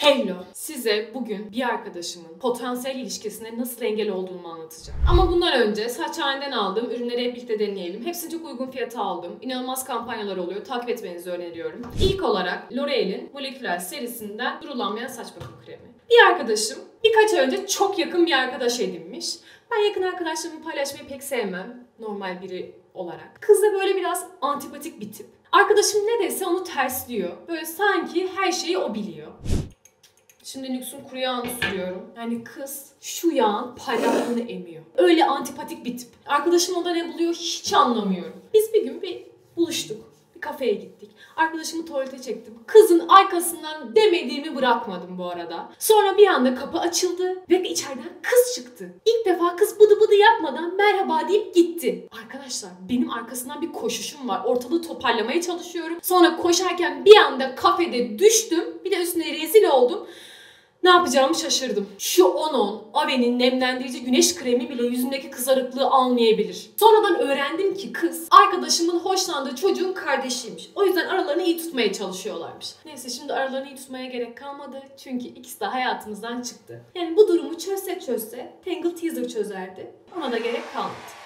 Hello. Size bugün bir arkadaşımın potansiyel ilişkisine nasıl engel olduğumu anlatacağım. Ama bundan önce saçhaneden aldığım ürünleri hep birlikte deneyelim. Hepsini çok uygun fiyata aldım. İnanılmaz kampanyalar oluyor. Takip etmenizi öneriyorum. İlk olarak L'Oreal'in Moleküler serisinden durulanmayan saç bakım kremi. Bir arkadaşım birkaç ay önce çok yakın bir arkadaş edinmiş. Ben yakın arkadaşlarımı paylaşmayı pek sevmem. Normal biri olarak. Kız da böyle biraz antipatik bir tip. Arkadaşım ne dese onu tersliyor. Böyle sanki her şeyi o biliyor. Şimdi Nüks'ün kuru yağını sürüyorum. Yani kız şu yağın parlaklığını emiyor. Öyle antipatik bir tip. Arkadaşım o da ne buluyor hiç anlamıyorum. Biz bir gün bir buluştuk. Bir kafeye gittik. Arkadaşımı tuvalete çektim. Kızın arkasından demediğimi bırakmadım bu arada. Sonra bir anda kapı açıldı ve içeriden kız çıktı. İlk defa kız bıdı bıdı yapmadan merhaba deyip gitti. Arkadaşlar benim arkasından bir koşuşum var. Ortalığı toparlamaya çalışıyorum. Sonra koşarken bir anda kafede düştüm. Bir de üstüne rezil oldum. Ne yapacağımı şaşırdım. Şu 10-10 Ave'nin nemlendirici güneş kremi bile yüzümdeki kızarıklığı almayabilir. Sonradan öğrendim ki kız arkadaşımın hoşlandığı çocuğun kardeşiymiş. O yüzden aralarını iyi tutmaya çalışıyorlarmış. Neyse şimdi aralarını iyi tutmaya gerek kalmadı. Çünkü ikisi de hayatımızdan çıktı. Yani bu durumu çözse çözse Tangle Teaser çözerdi. Ona da gerek kalmadı.